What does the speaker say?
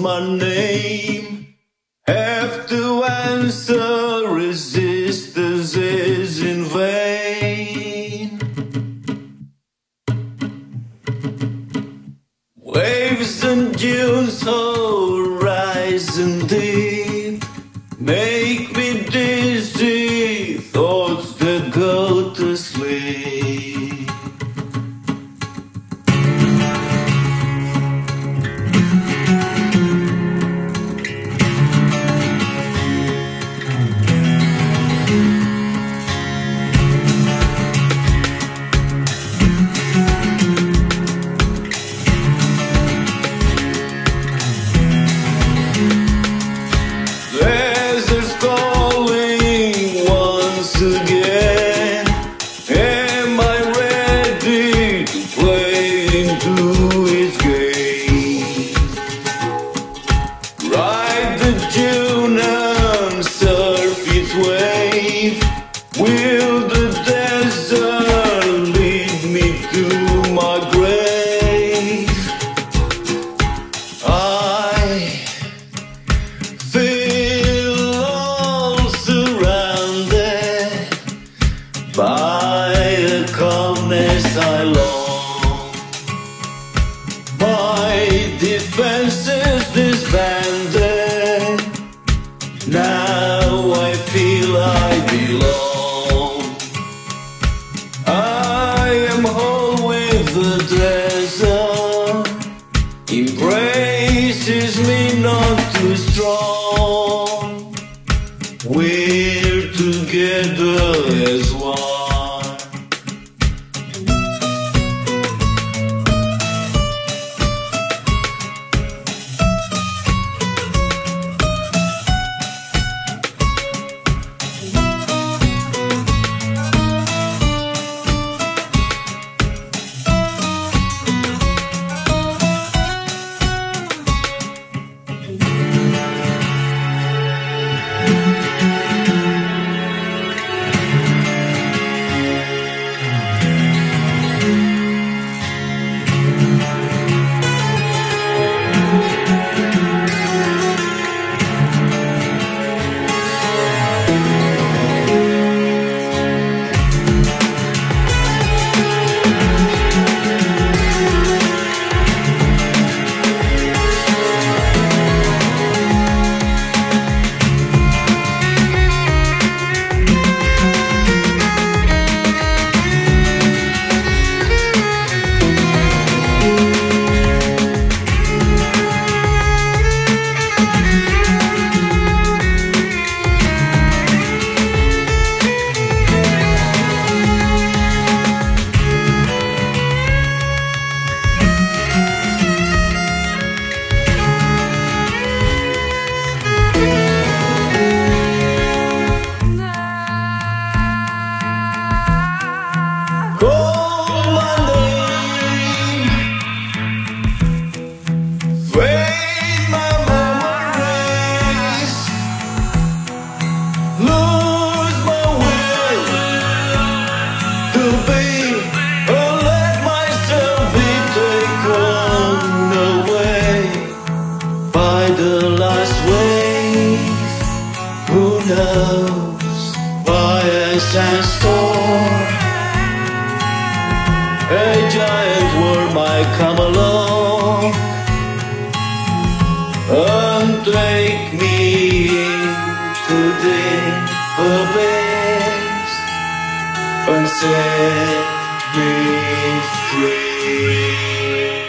my name. Have to answer, resistance is in vain. Waves and dunes, horizon deep, make me dizzy. Thoughts that go to sleep. Feel I belong. I am whole with the desert embraces me not too strong. We're together as Who knows? By a sandstorm. A giant worm might come along and take me into the abyss and set me free.